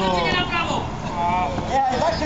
¡Vamos, señor Bravo! ¡Eh, está aquí!